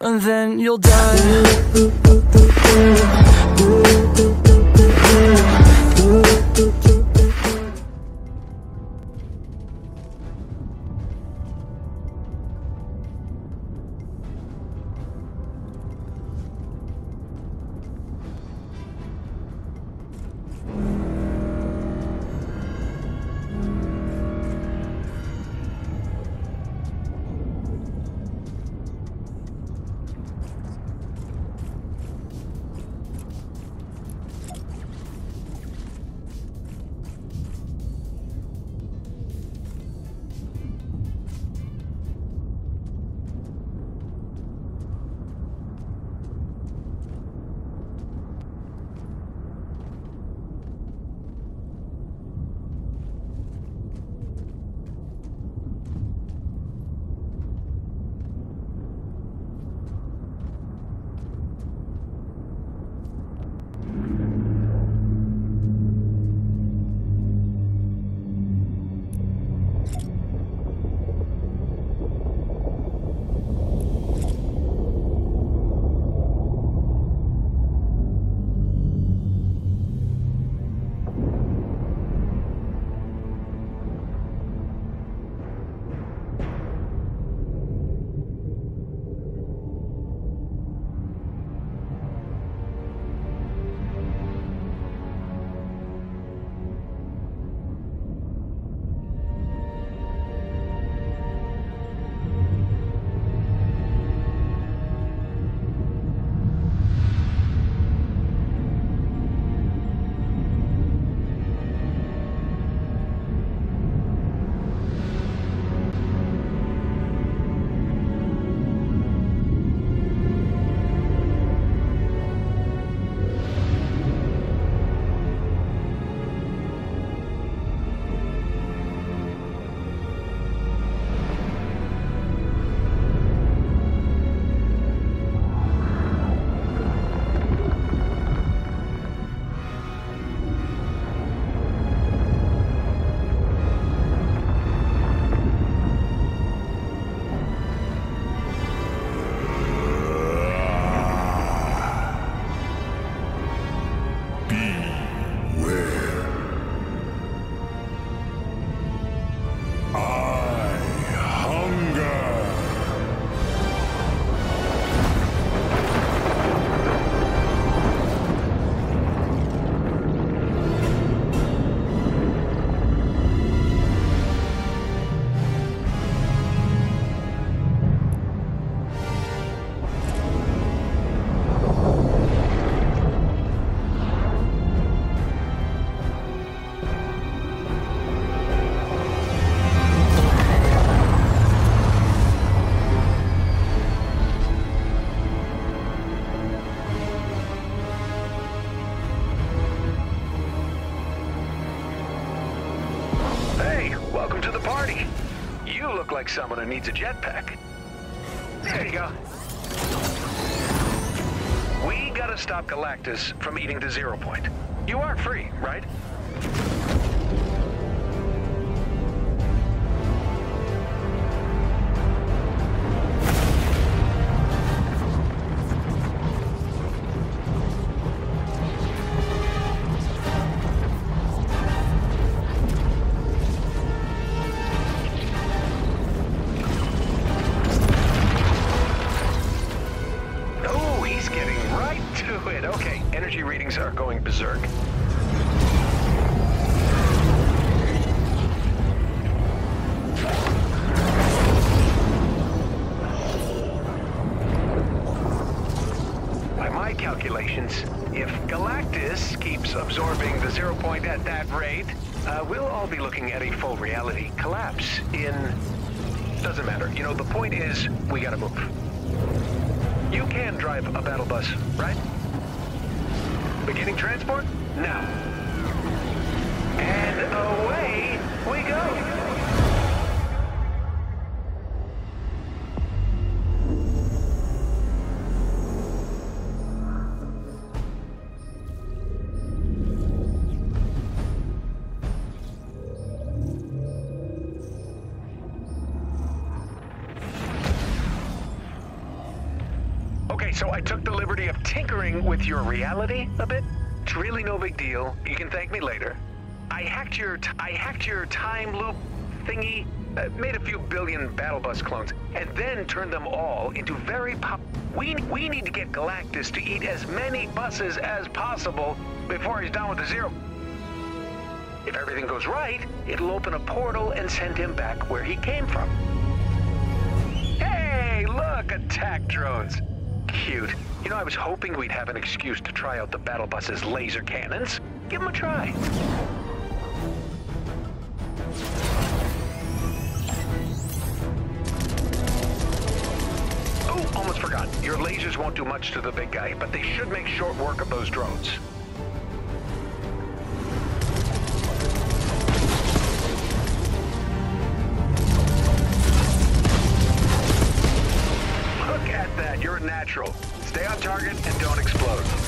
and then you'll die. Like someone who needs a jetpack. There you go. We gotta stop Galactus from eating the Zero Point. You are free, right? Okay, energy readings are going berserk. By my calculations, if Galactus keeps absorbing the zero point at that rate, uh, we'll all be looking at a full reality collapse in... Doesn't matter. You know, the point is, we gotta move. You can drive a battle bus, right? Beginning transport? Now. And away we go! So I took the liberty of tinkering with your reality a bit. It's really no big deal. You can thank me later. I hacked your I hacked your time loop thingy, uh, made a few billion battle bus clones, and then turned them all into very pop. We we need to get Galactus to eat as many buses as possible before he's done with the zero. If everything goes right, it'll open a portal and send him back where he came from. Hey, look, attack drones. Cute. You know, I was hoping we'd have an excuse to try out the battle bus's laser cannons. Give them a try. Oh, almost forgot. Your lasers won't do much to the big guy, but they should make short work of those drones. Natural. Stay on target and don't explode.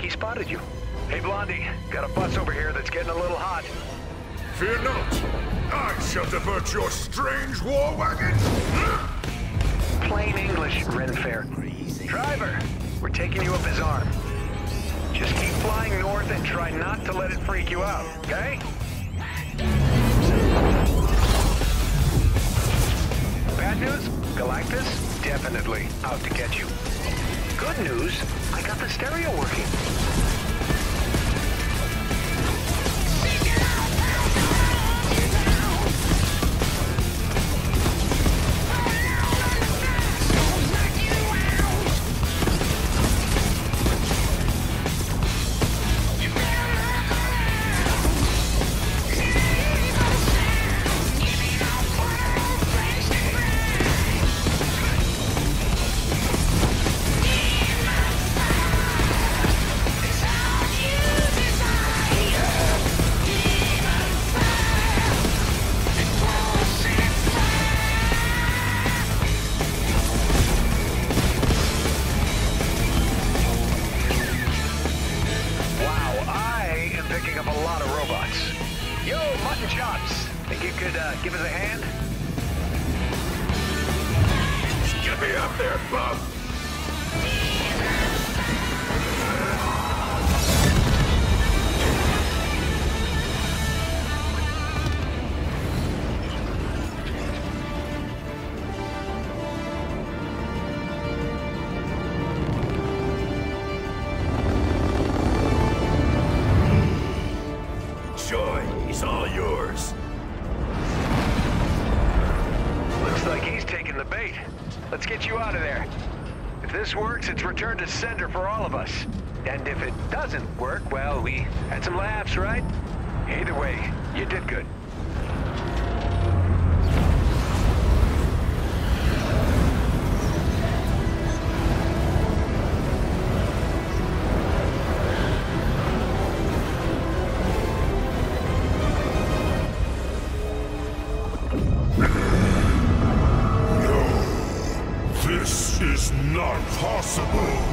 Think he spotted you. Hey, Blondie, got a bus over here that's getting a little hot. Fear not. I shall divert your strange war wagon. Plain English, Renfair. Driver, we're taking you up his arm. Just keep flying north and try not to let it freak you out, okay? Bad news? Galactus? Definitely out to get you. Good news? I got the stereo working. A lot of robots. Yo, mutton chops. Think you could uh, give us a hand? Get me up there, bub. Return sender for all of us. And if it doesn't work, well, we had some laughs, right? Either way, you did good. This is not possible.